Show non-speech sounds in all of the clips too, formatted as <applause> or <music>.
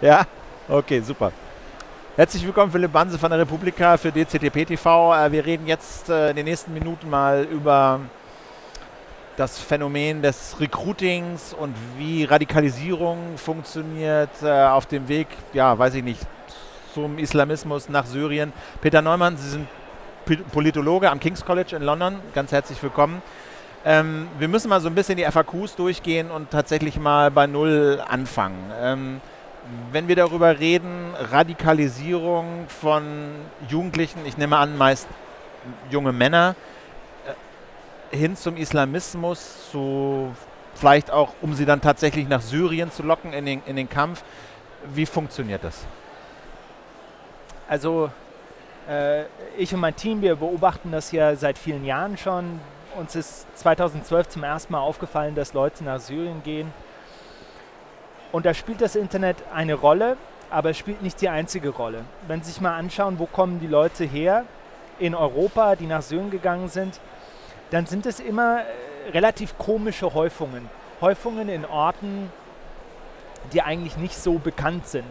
<laughs> Ja? Okay, super. Herzlich willkommen, Philipp Banse von der Republika für DCTP TV. Äh, wir reden jetzt äh, in den nächsten Minuten mal über das Phänomen des Recruitings und wie Radikalisierung funktioniert äh, auf dem Weg, ja, weiß ich nicht, zum Islamismus nach Syrien. Peter Neumann, Sie sind Politologe am King's College in London. Ganz herzlich willkommen. Ähm, wir müssen mal so ein bisschen die FAQs durchgehen und tatsächlich mal bei Null anfangen. Ähm, wenn wir darüber reden, Radikalisierung von Jugendlichen, ich nehme an, meist junge Männer, äh, hin zum Islamismus, zu vielleicht auch, um sie dann tatsächlich nach Syrien zu locken in den, in den Kampf. Wie funktioniert das? Also äh, ich und mein Team, wir beobachten das ja seit vielen Jahren schon. Uns ist 2012 zum ersten Mal aufgefallen, dass Leute nach Syrien gehen. Und da spielt das Internet eine Rolle, aber es spielt nicht die einzige Rolle. Wenn Sie sich mal anschauen, wo kommen die Leute her in Europa, die nach Syrien gegangen sind, dann sind es immer äh, relativ komische Häufungen. Häufungen in Orten, die eigentlich nicht so bekannt sind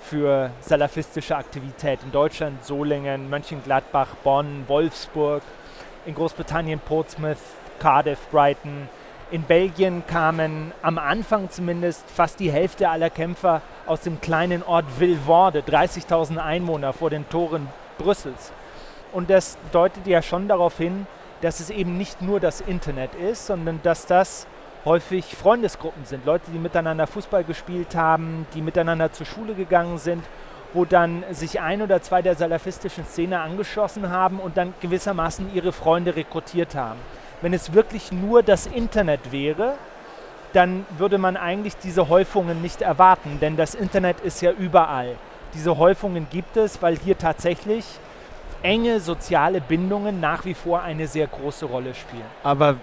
für salafistische Aktivität. In Deutschland Solingen, Mönchengladbach, Bonn, Wolfsburg, in Großbritannien Portsmouth, Cardiff, Brighton. In Belgien kamen am Anfang zumindest fast die Hälfte aller Kämpfer aus dem kleinen Ort Vilvoorde, 30.000 Einwohner vor den Toren Brüssels. Und das deutet ja schon darauf hin, dass es eben nicht nur das Internet ist, sondern dass das häufig Freundesgruppen sind. Leute, die miteinander Fußball gespielt haben, die miteinander zur Schule gegangen sind, wo dann sich ein oder zwei der salafistischen Szene angeschlossen haben und dann gewissermaßen ihre Freunde rekrutiert haben. Wenn es wirklich nur das Internet wäre, dann würde man eigentlich diese Häufungen nicht erwarten, denn das Internet ist ja überall. Diese Häufungen gibt es, weil hier tatsächlich enge soziale Bindungen nach wie vor eine sehr große Rolle spielen. Aber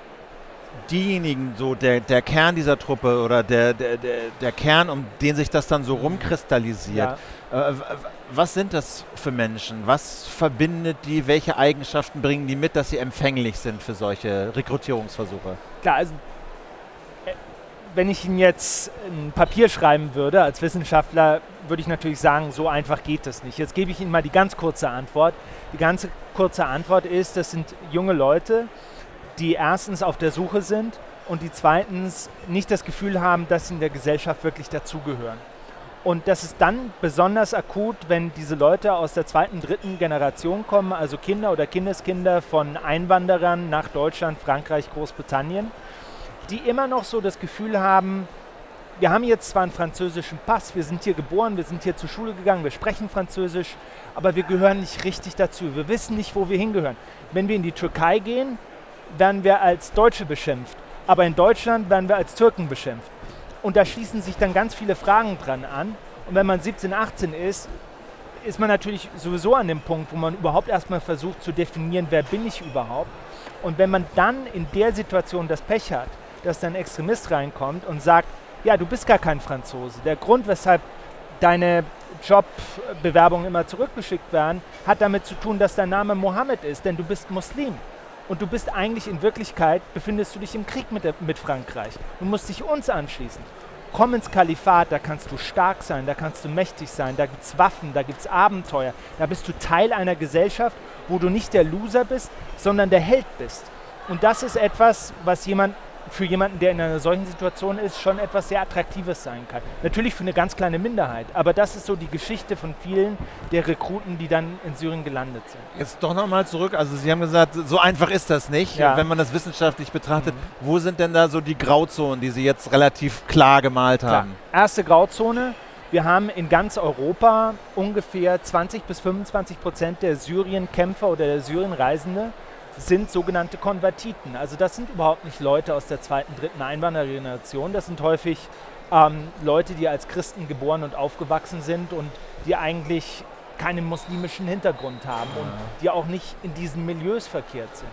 diejenigen, so der, der Kern dieser Truppe oder der, der, der, der Kern, um den sich das dann so rumkristallisiert, ja. äh, was sind das für Menschen? Was verbindet die? Welche Eigenschaften bringen die mit, dass sie empfänglich sind für solche Rekrutierungsversuche? Klar, also äh, wenn ich Ihnen jetzt ein Papier schreiben würde als Wissenschaftler, würde ich natürlich sagen, so einfach geht das nicht. Jetzt gebe ich Ihnen mal die ganz kurze Antwort. Die ganz kurze Antwort ist, das sind junge Leute, die erstens auf der Suche sind und die zweitens nicht das Gefühl haben, dass sie in der Gesellschaft wirklich dazugehören. Und das ist dann besonders akut, wenn diese Leute aus der zweiten, dritten Generation kommen, also Kinder oder Kindeskinder von Einwanderern nach Deutschland, Frankreich, Großbritannien, die immer noch so das Gefühl haben, wir haben jetzt zwar einen französischen Pass, wir sind hier geboren, wir sind hier zur Schule gegangen, wir sprechen Französisch, aber wir gehören nicht richtig dazu. Wir wissen nicht, wo wir hingehören. Wenn wir in die Türkei gehen, werden wir als Deutsche beschimpft, aber in Deutschland werden wir als Türken beschimpft. Und da schließen sich dann ganz viele Fragen dran an. Und wenn man 17, 18 ist, ist man natürlich sowieso an dem Punkt, wo man überhaupt erstmal versucht zu definieren, wer bin ich überhaupt. Und wenn man dann in der Situation das Pech hat, dass dann ein Extremist reinkommt und sagt, ja, du bist gar kein Franzose. Der Grund, weshalb deine Jobbewerbungen immer zurückgeschickt werden, hat damit zu tun, dass dein Name Mohammed ist, denn du bist Muslim und du bist eigentlich in Wirklichkeit, befindest du dich im Krieg mit, der, mit Frankreich. Du musst dich uns anschließen. Komm ins Kalifat, da kannst du stark sein, da kannst du mächtig sein, da gibt es Waffen, da gibt es Abenteuer. Da bist du Teil einer Gesellschaft, wo du nicht der Loser bist, sondern der Held bist. Und das ist etwas, was jemand für jemanden, der in einer solchen Situation ist, schon etwas sehr Attraktives sein kann. Natürlich für eine ganz kleine Minderheit, aber das ist so die Geschichte von vielen der Rekruten, die dann in Syrien gelandet sind. Jetzt doch nochmal zurück, also Sie haben gesagt, so einfach ist das nicht, ja. wenn man das wissenschaftlich betrachtet. Mhm. Wo sind denn da so die Grauzonen, die Sie jetzt relativ klar gemalt haben? Klar. Erste Grauzone, wir haben in ganz Europa ungefähr 20 bis 25 Prozent der Syrien-Kämpfer oder der Syrien-Reisende sind sogenannte Konvertiten. Also das sind überhaupt nicht Leute aus der zweiten, dritten Einwanderergeneration. Das sind häufig ähm, Leute, die als Christen geboren und aufgewachsen sind und die eigentlich keinen muslimischen Hintergrund haben und die auch nicht in diesen Milieus verkehrt sind.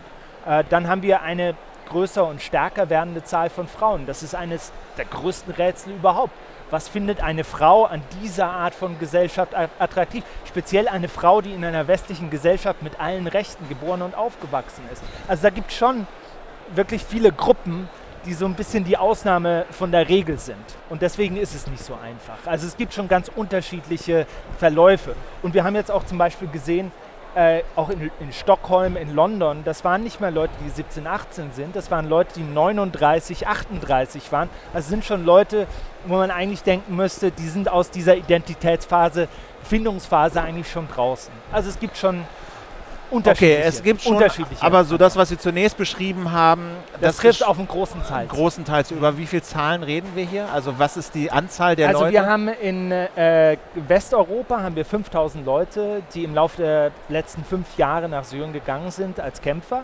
Äh, dann haben wir eine größer und stärker werdende Zahl von Frauen. Das ist eines der größten Rätsel überhaupt. Was findet eine Frau an dieser Art von Gesellschaft attraktiv? Speziell eine Frau, die in einer westlichen Gesellschaft mit allen Rechten geboren und aufgewachsen ist. Also da gibt es schon wirklich viele Gruppen, die so ein bisschen die Ausnahme von der Regel sind. Und deswegen ist es nicht so einfach. Also es gibt schon ganz unterschiedliche Verläufe. Und wir haben jetzt auch zum Beispiel gesehen, äh, auch in, in, Stockholm, in London, das waren nicht mehr Leute, die 17, 18 sind, das waren Leute, die 39, 38 waren. Das sind schon Leute, wo man eigentlich denken müsste, die sind aus dieser Identitätsphase, Findungsphase eigentlich schon draußen. Also es gibt schon Unterschiedliche. Okay, es gibt schon, unterschiedliche. aber so das, was Sie zunächst beschrieben haben, das, das trifft auf einen großen Teil. Großen Teil. Über wie viele Zahlen reden wir hier? Also was ist die Anzahl der also Leute? Also wir haben in äh, Westeuropa haben wir 5000 Leute, die im Laufe der letzten fünf Jahre nach Syrien gegangen sind als Kämpfer.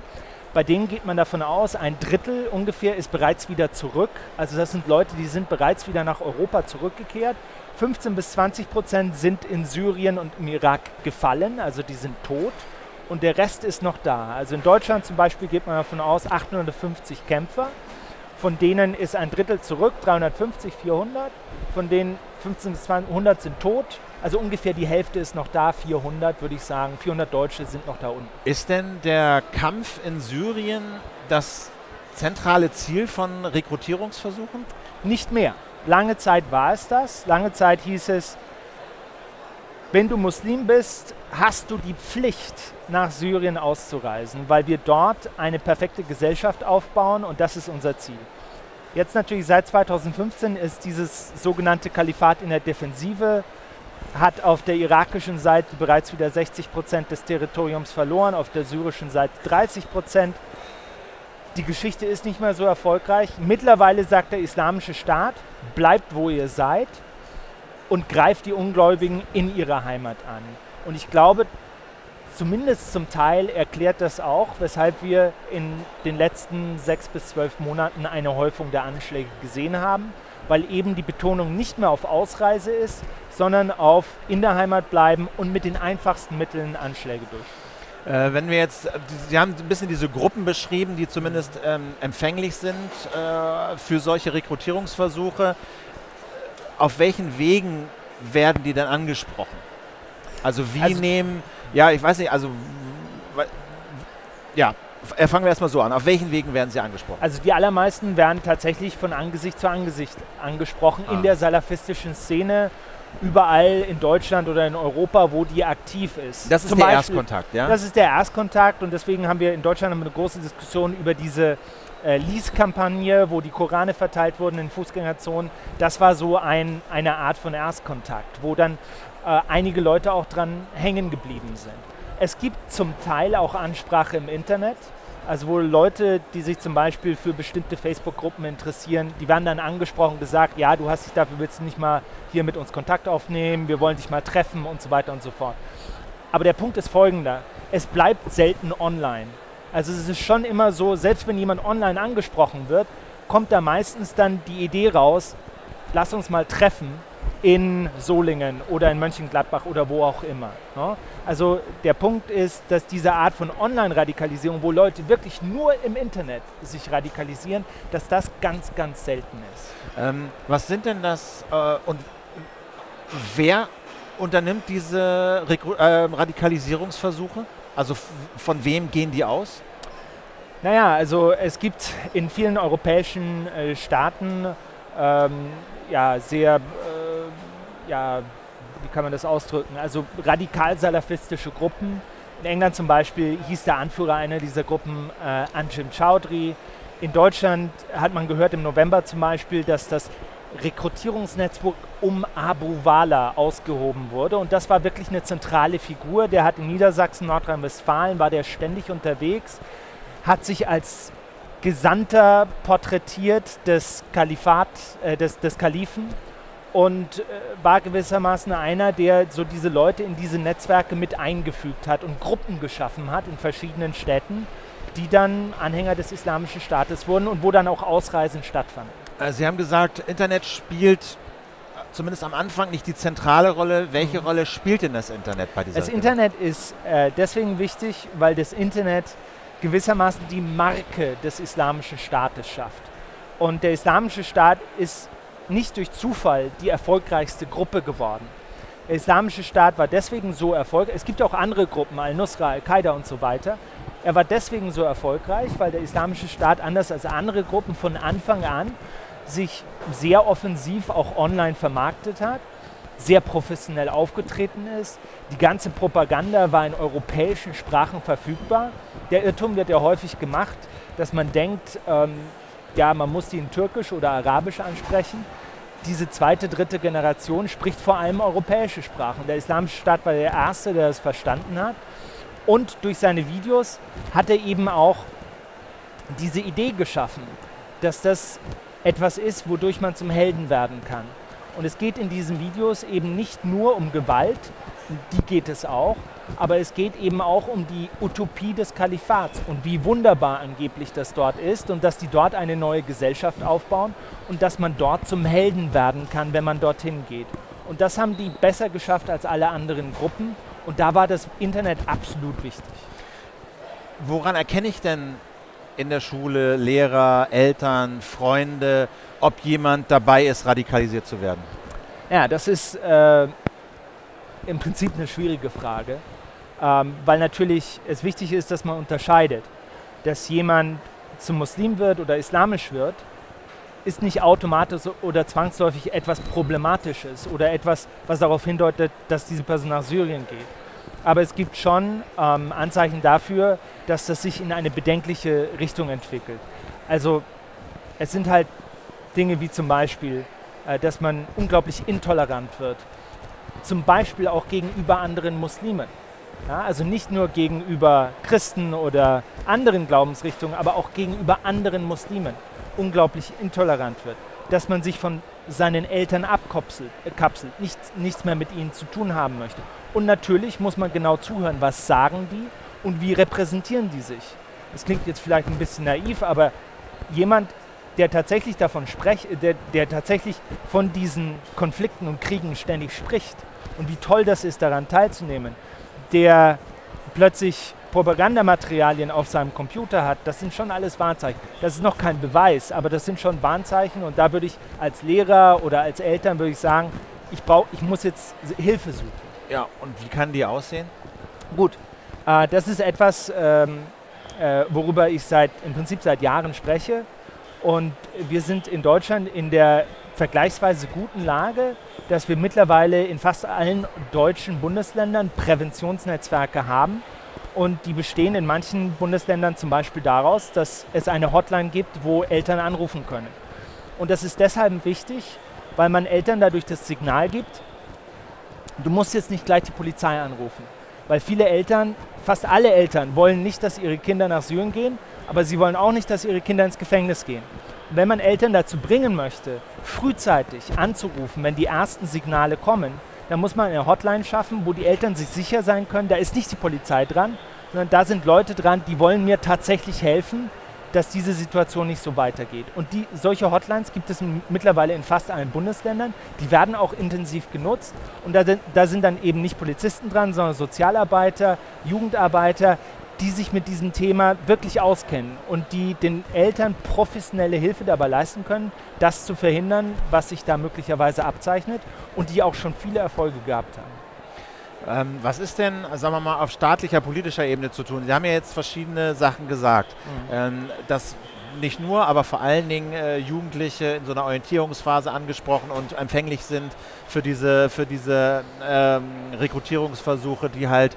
Bei denen geht man davon aus, ein Drittel ungefähr ist bereits wieder zurück. Also das sind Leute, die sind bereits wieder nach Europa zurückgekehrt. 15 bis 20 Prozent sind in Syrien und im Irak gefallen, also die sind tot und der Rest ist noch da. Also in Deutschland zum Beispiel geht man davon aus, 850 Kämpfer, von denen ist ein Drittel zurück, 350, 400, von denen 15 bis 200 sind tot. Also ungefähr die Hälfte ist noch da, 400 würde ich sagen, 400 Deutsche sind noch da unten. Ist denn der Kampf in Syrien das zentrale Ziel von Rekrutierungsversuchen? Nicht mehr. Lange Zeit war es das. Lange Zeit hieß es, wenn du Muslim bist, hast du die Pflicht, nach Syrien auszureisen, weil wir dort eine perfekte Gesellschaft aufbauen und das ist unser Ziel. Jetzt natürlich seit 2015 ist dieses sogenannte Kalifat in der Defensive, hat auf der irakischen Seite bereits wieder 60 Prozent des Territoriums verloren, auf der syrischen Seite 30 Prozent. Die Geschichte ist nicht mehr so erfolgreich. Mittlerweile sagt der Islamische Staat, bleibt wo ihr seid, und greift die Ungläubigen in ihrer Heimat an. Und ich glaube, zumindest zum Teil erklärt das auch, weshalb wir in den letzten sechs bis zwölf Monaten eine Häufung der Anschläge gesehen haben, weil eben die Betonung nicht mehr auf Ausreise ist, sondern auf in der Heimat bleiben und mit den einfachsten Mitteln Anschläge durch. Äh, wenn wir jetzt, Sie haben ein bisschen diese Gruppen beschrieben, die zumindest ähm, empfänglich sind äh, für solche Rekrutierungsversuche auf welchen Wegen werden die dann angesprochen? Also wie also nehmen, ja, ich weiß nicht, also ja, äh, fangen wir erstmal so an. Auf welchen Wegen werden sie angesprochen? Also die allermeisten werden tatsächlich von Angesicht zu Angesicht angesprochen ah. in der salafistischen Szene überall in Deutschland oder in Europa, wo die aktiv ist. Das ist Zum der Beispiel, Erstkontakt, ja? Das ist der Erstkontakt und deswegen haben wir in Deutschland eine große Diskussion über diese äh, Lease-Kampagne, wo die Korane verteilt wurden in Fußgängerzonen. Das war so ein, eine Art von Erstkontakt, wo dann äh, einige Leute auch dran hängen geblieben sind. Es gibt zum Teil auch Ansprache im Internet. Also wo Leute, die sich zum Beispiel für bestimmte Facebook-Gruppen interessieren, die werden dann angesprochen, gesagt, ja, du hast dich dafür, willst du nicht mal hier mit uns Kontakt aufnehmen, wir wollen dich mal treffen und so weiter und so fort. Aber der Punkt ist folgender, es bleibt selten online. Also es ist schon immer so, selbst wenn jemand online angesprochen wird, kommt da meistens dann die Idee raus, lass uns mal treffen in Solingen oder in Mönchengladbach oder wo auch immer. Ne? Also der Punkt ist, dass diese Art von Online-Radikalisierung, wo Leute wirklich nur im Internet sich radikalisieren, dass das ganz, ganz selten ist. Ähm, was sind denn das äh, und wer unternimmt diese Rekru äh, Radikalisierungsversuche? Also von wem gehen die aus? Naja, also es gibt in vielen europäischen äh, Staaten ähm, ja sehr, äh, ja, wie kann man das ausdrücken, also radikal-salafistische Gruppen. In England zum Beispiel hieß der Anführer einer dieser Gruppen äh, Anjim Chowdhury. In Deutschland hat man gehört im November zum Beispiel, dass das Rekrutierungsnetzwerk um Abu Wala ausgehoben wurde. Und das war wirklich eine zentrale Figur. Der hat in Niedersachsen, Nordrhein-Westfalen, war der ständig unterwegs, hat sich als Gesandter porträtiert des Kalifat, äh, des, des Kalifen und äh, war gewissermaßen einer, der so diese Leute in diese Netzwerke mit eingefügt hat und Gruppen geschaffen hat in verschiedenen Städten, die dann Anhänger des Islamischen Staates wurden und wo dann auch Ausreisen stattfanden. Äh, Sie haben gesagt, Internet spielt zumindest am Anfang nicht die zentrale Rolle. Welche mhm. Rolle spielt denn das Internet bei dieser Das Internet ist äh, deswegen wichtig, weil das Internet gewissermaßen die Marke des Islamischen Staates schafft. Und der Islamische Staat ist nicht durch Zufall die erfolgreichste Gruppe geworden. Der Islamische Staat war deswegen so erfolgreich. Es gibt auch andere Gruppen, Al-Nusra, Al-Qaida und so weiter. Er war deswegen so erfolgreich, weil der Islamische Staat anders als andere Gruppen von Anfang an sich sehr offensiv auch online vermarktet hat, sehr professionell aufgetreten ist. Die ganze Propaganda war in europäischen Sprachen verfügbar. Der Irrtum wird ja häufig gemacht, dass man denkt, ähm, ja, man muss die in Türkisch oder Arabisch ansprechen diese zweite, dritte Generation spricht vor allem europäische Sprachen. Der Islamische Staat war der Erste, der das verstanden hat. Und durch seine Videos hat er eben auch diese Idee geschaffen, dass das etwas ist, wodurch man zum Helden werden kann. Und es geht in diesen Videos eben nicht nur um Gewalt, die geht es auch, aber es geht eben auch um die Utopie des Kalifats und wie wunderbar angeblich das dort ist und dass die dort eine neue Gesellschaft aufbauen und dass man dort zum Helden werden kann, wenn man dorthin geht. Und das haben die besser geschafft als alle anderen Gruppen und da war das Internet absolut wichtig. Woran erkenne ich denn in der Schule Lehrer, Eltern, Freunde, ob jemand dabei ist, radikalisiert zu werden? Ja, das ist äh, im Prinzip eine schwierige Frage, ähm, weil natürlich es wichtig ist, dass man unterscheidet, dass jemand zum Muslim wird oder islamisch wird, ist nicht automatisch oder zwangsläufig etwas Problematisches oder etwas, was darauf hindeutet, dass diese Person nach Syrien geht. Aber es gibt schon ähm, Anzeichen dafür, dass das sich in eine bedenkliche Richtung entwickelt. Also es sind halt Dinge wie zum Beispiel, äh, dass man unglaublich intolerant wird, zum Beispiel auch gegenüber anderen Muslimen. Ja, also nicht nur gegenüber Christen oder anderen Glaubensrichtungen, aber auch gegenüber anderen Muslimen unglaublich intolerant wird. Dass man sich von seinen Eltern abkapselt, kapselt, nichts, nichts mehr mit ihnen zu tun haben möchte. Und natürlich muss man genau zuhören, was sagen die und wie repräsentieren die sich. Das klingt jetzt vielleicht ein bisschen naiv, aber jemand, der tatsächlich davon spricht, der, der tatsächlich von diesen Konflikten und Kriegen ständig spricht und wie toll das ist, daran teilzunehmen, der plötzlich Propagandamaterialien auf seinem Computer hat, das sind schon alles Warnzeichen. Das ist noch kein Beweis, aber das sind schon Warnzeichen und da würde ich als Lehrer oder als Eltern würde ich sagen, ich, brauch, ich muss jetzt Hilfe suchen. Ja, und wie kann die aussehen? Gut, äh, das ist etwas, ähm, äh, worüber ich seit, im Prinzip seit Jahren spreche. Und wir sind in Deutschland in der vergleichsweise guten Lage, dass wir mittlerweile in fast allen deutschen Bundesländern Präventionsnetzwerke haben. Und die bestehen in manchen Bundesländern zum Beispiel daraus, dass es eine Hotline gibt, wo Eltern anrufen können. Und das ist deshalb wichtig, weil man Eltern dadurch das Signal gibt, du musst jetzt nicht gleich die Polizei anrufen. Weil viele Eltern, fast alle Eltern, wollen nicht, dass ihre Kinder nach Syrien gehen, aber sie wollen auch nicht, dass ihre Kinder ins Gefängnis gehen. Wenn man Eltern dazu bringen möchte, frühzeitig anzurufen, wenn die ersten Signale kommen, dann muss man eine Hotline schaffen, wo die Eltern sich sicher sein können, da ist nicht die Polizei dran, sondern da sind Leute dran, die wollen mir tatsächlich helfen, dass diese Situation nicht so weitergeht. Und die, solche Hotlines gibt es mittlerweile in fast allen Bundesländern. Die werden auch intensiv genutzt. Und da, da sind dann eben nicht Polizisten dran, sondern Sozialarbeiter, Jugendarbeiter, die sich mit diesem Thema wirklich auskennen und die den Eltern professionelle Hilfe dabei leisten können, das zu verhindern, was sich da möglicherweise abzeichnet und die auch schon viele Erfolge gehabt haben. Ähm, was ist denn, sagen wir mal, auf staatlicher, politischer Ebene zu tun? Sie haben ja jetzt verschiedene Sachen gesagt. Mhm. Ähm, dass nicht nur, aber vor allen Dingen äh, Jugendliche in so einer Orientierungsphase angesprochen und empfänglich sind für diese, für diese ähm, Rekrutierungsversuche, die halt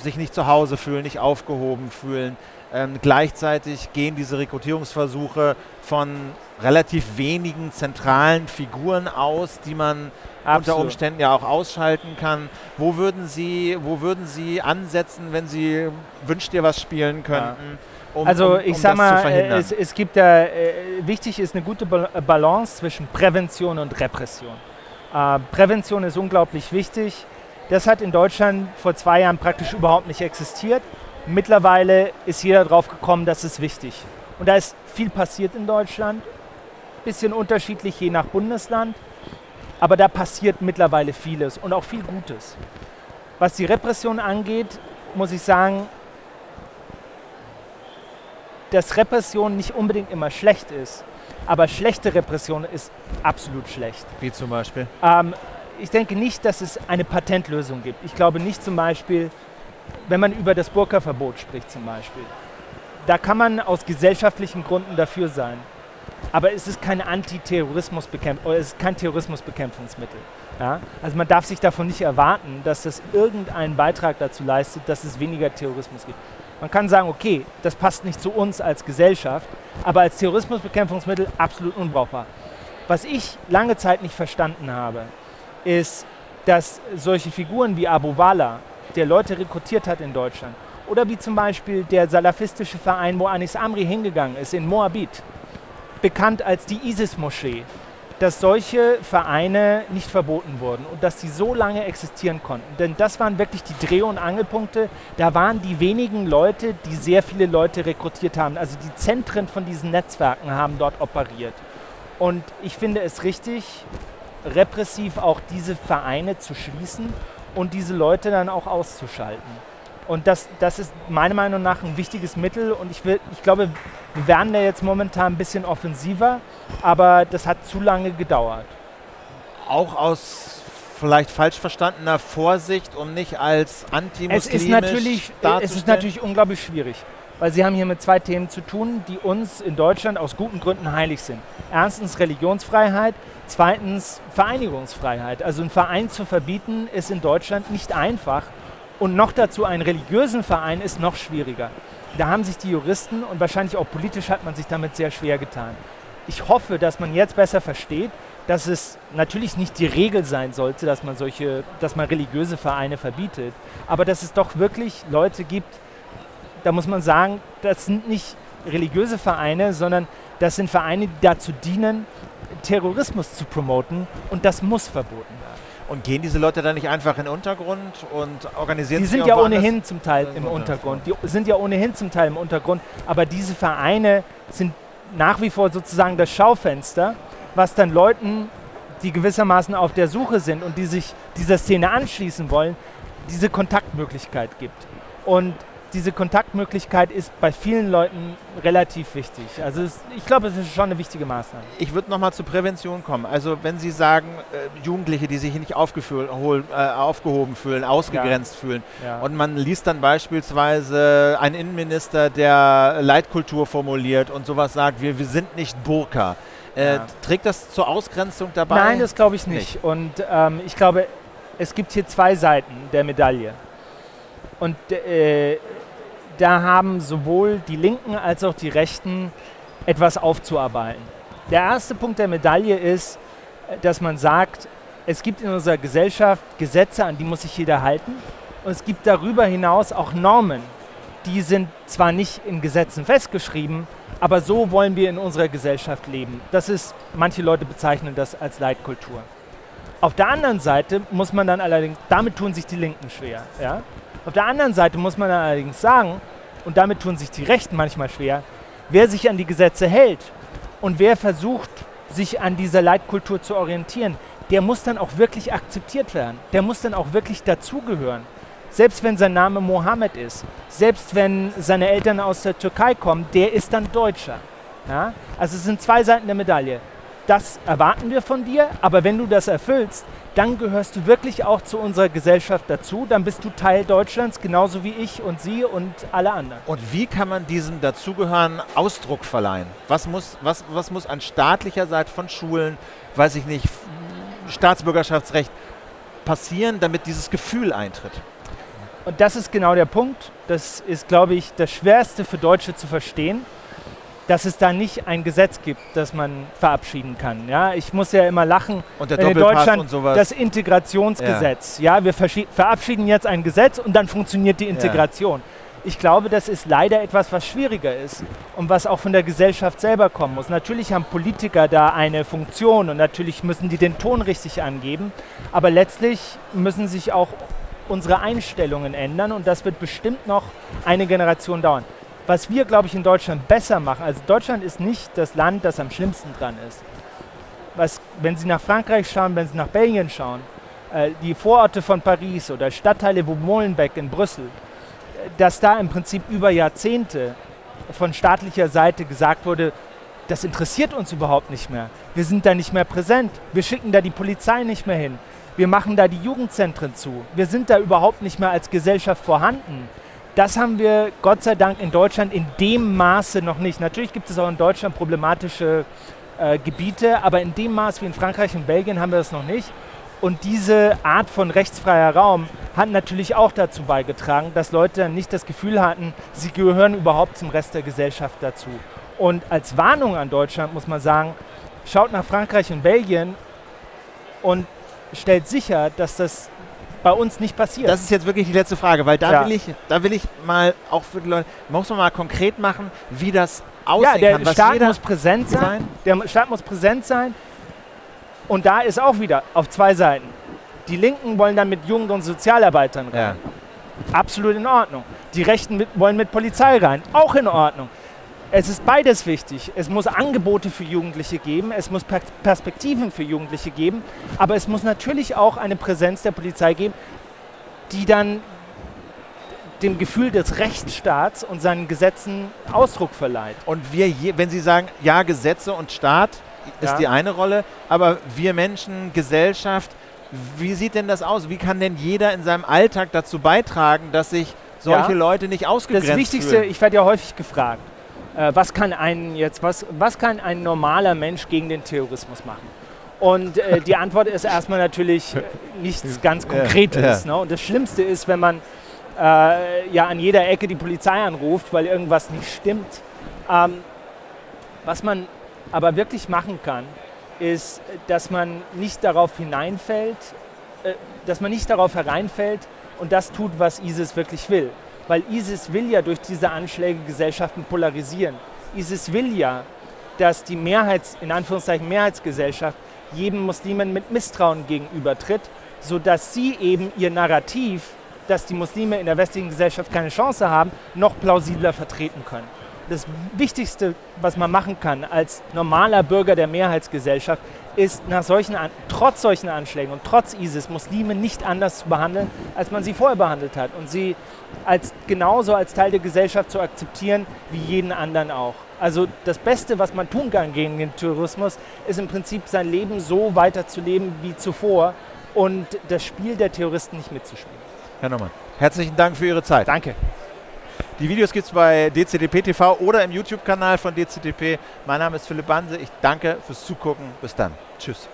sich nicht zu Hause fühlen, nicht aufgehoben fühlen. Ähm, gleichzeitig gehen diese Rekrutierungsversuche von relativ wenigen zentralen Figuren aus, die man Absolut. unter Umständen ja auch ausschalten kann. Wo würden Sie, wo würden Sie ansetzen, wenn Sie wünscht ihr was spielen könnten? Ja. Um, also um, um ich sag mal, äh, es, es, gibt da, äh, wichtig ist eine gute Balance zwischen Prävention und Repression. Äh, Prävention ist unglaublich wichtig. Das hat in Deutschland vor zwei Jahren praktisch überhaupt nicht existiert. Mittlerweile ist jeder drauf gekommen, das ist wichtig. Und da ist viel passiert in Deutschland, bisschen unterschiedlich je nach Bundesland, aber da passiert mittlerweile vieles und auch viel Gutes. Was die Repression angeht, muss ich sagen, dass Repression nicht unbedingt immer schlecht ist, aber schlechte Repression ist absolut schlecht. Wie zum Beispiel? Ähm, ich denke nicht, dass es eine Patentlösung gibt. Ich glaube nicht zum Beispiel, wenn man über das Burka-Verbot spricht zum Beispiel. Da kann man aus gesellschaftlichen Gründen dafür sein. Aber es ist kein Antiterrorismusbekämpf oder es ist kein Terrorismusbekämpfungsmittel. Ja? Also man darf sich davon nicht erwarten, dass das irgendeinen Beitrag dazu leistet, dass es weniger Terrorismus gibt. Man kann sagen, okay, das passt nicht zu uns als Gesellschaft, aber als Terrorismusbekämpfungsmittel absolut unbrauchbar. Was ich lange Zeit nicht verstanden habe, ist, dass solche Figuren wie Abu Wala, der Leute rekrutiert hat in Deutschland, oder wie zum Beispiel der salafistische Verein, wo Anis Amri hingegangen ist, in Moabit, bekannt als die ISIS-Moschee, dass solche Vereine nicht verboten wurden und dass sie so lange existieren konnten. Denn das waren wirklich die Dreh- und Angelpunkte. Da waren die wenigen Leute, die sehr viele Leute rekrutiert haben. Also die Zentren von diesen Netzwerken haben dort operiert. Und ich finde es richtig, repressiv auch diese Vereine zu schließen und diese Leute dann auch auszuschalten. Und das, das ist meiner Meinung nach ein wichtiges Mittel und ich, will, ich glaube, wir werden da jetzt momentan ein bisschen offensiver, aber das hat zu lange gedauert. Auch aus vielleicht falsch verstandener Vorsicht, um nicht als antimuslimisch es ist natürlich, Es ist natürlich unglaublich schwierig, weil Sie haben hier mit zwei Themen zu tun, die uns in Deutschland aus guten Gründen heilig sind. Erstens Religionsfreiheit, zweitens Vereinigungsfreiheit. Also einen Verein zu verbieten ist in Deutschland nicht einfach und noch dazu einen religiösen Verein ist noch schwieriger. Da haben sich die Juristen und wahrscheinlich auch politisch hat man sich damit sehr schwer getan. Ich hoffe, dass man jetzt besser versteht, dass es natürlich nicht die Regel sein sollte, dass man solche, dass man religiöse Vereine verbietet, aber dass es doch wirklich Leute gibt, da muss man sagen, das sind nicht religiöse Vereine, sondern das sind Vereine, die dazu dienen, Terrorismus zu promoten und das muss verboten werden. Und gehen diese Leute dann nicht einfach in den Untergrund und organisieren Die sind ja ohnehin zum Teil im Untergrund. Die sind ja ohnehin zum Teil im Untergrund. Aber diese Vereine sind nach wie vor sozusagen das Schaufenster, was dann Leuten, die gewissermaßen auf der Suche sind und die sich dieser Szene anschließen wollen, diese Kontaktmöglichkeit gibt. Und diese Kontaktmöglichkeit ist bei vielen Leuten relativ wichtig. Also es, ich glaube, es ist schon eine wichtige Maßnahme. Ich würde nochmal zur Prävention kommen. Also wenn Sie sagen, äh, Jugendliche, die sich nicht äh, aufgehoben fühlen, ausgegrenzt ja. fühlen ja. und man liest dann beispielsweise einen Innenminister, der Leitkultur formuliert und sowas sagt, wir, wir sind nicht Burka. Äh, ja. Trägt das zur Ausgrenzung dabei? Nein, das glaube ich nicht. nicht. Und ähm, ich glaube, es gibt hier zwei Seiten der Medaille. Und äh, da haben sowohl die Linken als auch die Rechten etwas aufzuarbeiten. Der erste Punkt der Medaille ist, dass man sagt, es gibt in unserer Gesellschaft Gesetze, an die muss sich jeder halten. Und es gibt darüber hinaus auch Normen, die sind zwar nicht in Gesetzen festgeschrieben, aber so wollen wir in unserer Gesellschaft leben. Das ist, manche Leute bezeichnen das als Leitkultur. Auf der anderen Seite muss man dann allerdings, damit tun sich die Linken schwer. Ja? Auf der anderen Seite muss man allerdings sagen, und damit tun sich die Rechten manchmal schwer, wer sich an die Gesetze hält und wer versucht, sich an dieser Leitkultur zu orientieren, der muss dann auch wirklich akzeptiert werden. Der muss dann auch wirklich dazugehören. Selbst wenn sein Name Mohammed ist, selbst wenn seine Eltern aus der Türkei kommen, der ist dann Deutscher. Ja? Also es sind zwei Seiten der Medaille. Das erwarten wir von dir, aber wenn du das erfüllst, dann gehörst du wirklich auch zu unserer Gesellschaft dazu. Dann bist du Teil Deutschlands, genauso wie ich und sie und alle anderen. Und wie kann man diesem Dazugehören Ausdruck verleihen? Was muss, was, was muss an staatlicher Seite von Schulen, weiß ich nicht, Staatsbürgerschaftsrecht passieren, damit dieses Gefühl eintritt? Und das ist genau der Punkt. Das ist, glaube ich, das Schwerste für Deutsche zu verstehen dass es da nicht ein Gesetz gibt, das man verabschieden kann. Ja, ich muss ja immer lachen, und der in Deutschland und sowas. das Integrationsgesetz. Ja, ja wir verabschieden jetzt ein Gesetz und dann funktioniert die Integration. Ja. Ich glaube, das ist leider etwas, was schwieriger ist und was auch von der Gesellschaft selber kommen muss. Natürlich haben Politiker da eine Funktion und natürlich müssen die den Ton richtig angeben, aber letztlich müssen sich auch unsere Einstellungen ändern und das wird bestimmt noch eine Generation dauern was wir, glaube ich, in Deutschland besser machen, also Deutschland ist nicht das Land, das am schlimmsten dran ist. Was, wenn Sie nach Frankreich schauen, wenn Sie nach Belgien schauen, äh, die Vororte von Paris oder Stadtteile wie Molenbeek in Brüssel, dass da im Prinzip über Jahrzehnte von staatlicher Seite gesagt wurde, das interessiert uns überhaupt nicht mehr. Wir sind da nicht mehr präsent. Wir schicken da die Polizei nicht mehr hin. Wir machen da die Jugendzentren zu. Wir sind da überhaupt nicht mehr als Gesellschaft vorhanden. Das haben wir Gott sei Dank in Deutschland in dem Maße noch nicht. Natürlich gibt es auch in Deutschland problematische äh, Gebiete, aber in dem Maß wie in Frankreich und Belgien haben wir das noch nicht. Und diese Art von rechtsfreier Raum hat natürlich auch dazu beigetragen, dass Leute nicht das Gefühl hatten, sie gehören überhaupt zum Rest der Gesellschaft dazu. Und als Warnung an Deutschland muss man sagen, schaut nach Frankreich und Belgien und stellt sicher, dass das bei uns nicht passiert. Das ist jetzt wirklich die letzte Frage, weil da, ja. will, ich, da will ich mal auch für die Leute, muss man mal konkret machen, wie das aussehen ja, der kann. Staat muss präsent sein. Der Staat muss präsent sein. Und da ist auch wieder auf zwei Seiten. Die Linken wollen dann mit Jugend- und Sozialarbeitern rein. Ja. Absolut in Ordnung. Die Rechten mit, wollen mit Polizei rein. Auch in Ordnung. Es ist beides wichtig. Es muss Angebote für Jugendliche geben, es muss Perspektiven für Jugendliche geben, aber es muss natürlich auch eine Präsenz der Polizei geben, die dann dem Gefühl des Rechtsstaats und seinen Gesetzen Ausdruck verleiht. Und wir, wenn Sie sagen, ja, Gesetze und Staat ist ja. die eine Rolle, aber wir Menschen, Gesellschaft, wie sieht denn das aus? Wie kann denn jeder in seinem Alltag dazu beitragen, dass sich solche ja. Leute nicht ausgegrenzt Das Wichtigste, fühlen? ich werde ja häufig gefragt, was kann ein jetzt, was, was kann ein normaler Mensch gegen den Terrorismus machen? Und äh, die Antwort ist erstmal natürlich äh, nichts ganz Konkretes. Ja, ja. Ne? Und das Schlimmste ist, wenn man äh, ja an jeder Ecke die Polizei anruft, weil irgendwas nicht stimmt. Ähm, was man aber wirklich machen kann, ist, dass man nicht darauf hineinfällt, äh, dass man nicht darauf hereinfällt und das tut, was ISIS wirklich will. Weil ISIS will ja durch diese Anschläge Gesellschaften polarisieren. ISIS will ja, dass die Mehrheits, in Anführungszeichen Mehrheitsgesellschaft jedem Muslimen mit Misstrauen gegenübertritt, sodass sie eben ihr Narrativ, dass die Muslime in der westlichen Gesellschaft keine Chance haben, noch plausibler vertreten können. Das Wichtigste, was man machen kann als normaler Bürger der Mehrheitsgesellschaft, ist nach solchen, trotz solchen Anschlägen und trotz ISIS Muslime nicht anders zu behandeln, als man sie vorher behandelt hat und sie als, genauso als Teil der Gesellschaft zu akzeptieren wie jeden anderen auch. Also das Beste, was man tun kann gegen den Terrorismus, ist im Prinzip sein Leben so weiterzuleben wie zuvor und das Spiel der Terroristen nicht mitzuspielen. Herr Neumann, herzlichen Dank für Ihre Zeit. Danke. Die Videos gibt es bei DCTP TV oder im YouTube-Kanal von DCTP. Mein Name ist Philipp Banse. Ich danke fürs Zugucken. Bis dann. Tschüss.